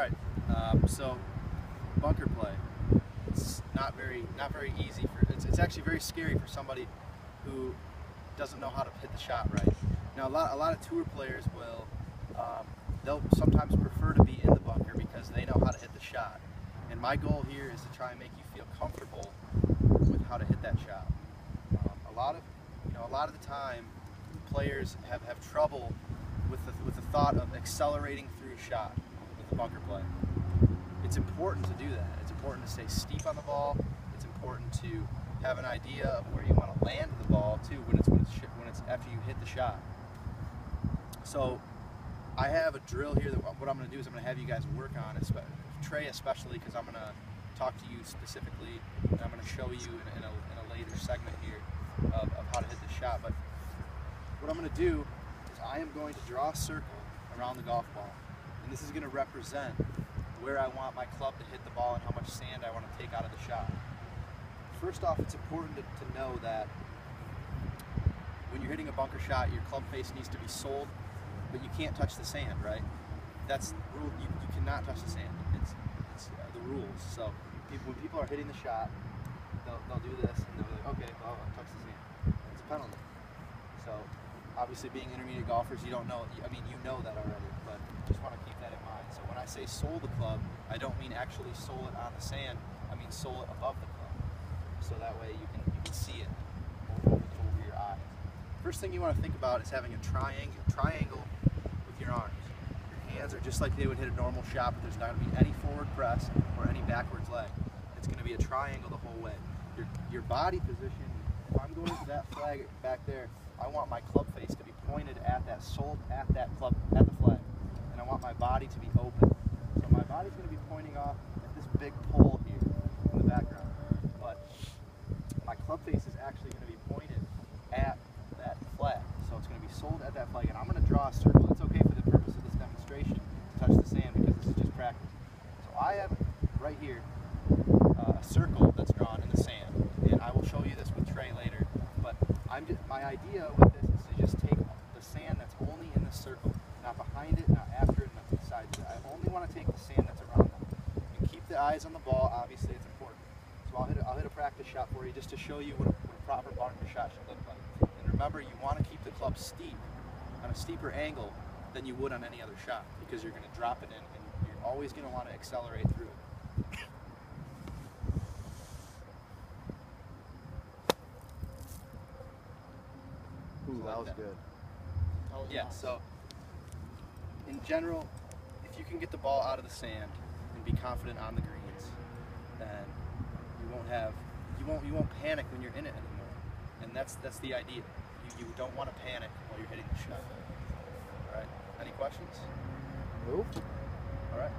right. Um, so bunker play. It's not very not very easy for. It's, it's actually very scary for somebody who doesn't know how to hit the shot right. Now a lot a lot of tour players will um, they'll sometimes prefer to be in the bunker because they know how to hit the shot. And my goal here is to try and make you feel comfortable with how to hit that shot. Um, a lot of you know a lot of the time players have, have trouble with the, with the thought of accelerating through a shot bunker play. It's important to do that. It's important to stay steep on the ball. It's important to have an idea of where you want to land the ball too when it's when it's when it's after you hit the shot. So I have a drill here that what I'm going to do is I'm going to have you guys work on it, Trey especially because I'm going to talk to you specifically and I'm going to show you in, in, a, in a later segment here of, of how to hit the shot. But what I'm going to do is I am going to draw a circle around the golf ball. And this is going to represent where I want my club to hit the ball and how much sand I want to take out of the shot. First off, it's important to, to know that when you're hitting a bunker shot, your club face needs to be soled, but you can't touch the sand, right? That's rule. You, you cannot touch the sand. It's, it's uh, the rules. So people, when people are hitting the shot, they'll, they'll do this and they'll be like, okay, well, I'll touch the sand. It's a penalty. So obviously being intermediate golfers, you don't know, I mean, you know that already, but just want to keep that in mind. So when I say sole the club, I don't mean actually sole it on the sand, I mean sole it above the club. So that way you can, you can see it over, over your eyes. First thing you want to think about is having a triangle, triangle with your arms. Your hands are just like they would hit a normal shot, but there's not going to be any forward press or any backwards leg. It's going to be a triangle the whole way. Your, your body position, that flag back there, I want my club face to be pointed at that sole, at that club, at the flag. And I want my body to be open. So my body's going to be pointing off at this big pole here in the background. But my club face is actually going to be pointed at that flag. So it's going to be soled at that flag. And I'm going to draw a circle. It's okay for the purpose of this demonstration to touch the sand because this is just practice. So I have right here uh, a circle that's drawn in the sand. And I will show you this with Trey later. But My idea with this is to just take the sand that's only in the circle, not behind it, not after it, not of it. I only want to take the sand that's around them. And keep the eyes on the ball, obviously it's important. So I'll hit a, I'll hit a practice shot for you just to show you what a, what a proper bunker shot should look like. And remember, you want to keep the club steep, on a steeper angle than you would on any other shot because you're going to drop it in and you're always going to want to accelerate through it. Ooh, like that was that. good. Yeah, so in general, if you can get the ball out of the sand and be confident on the greens, then you won't have you won't you won't panic when you're in it anymore. And that's that's the idea. You, you don't want to panic while you're hitting the shot. All right. Any questions? Nope. All right.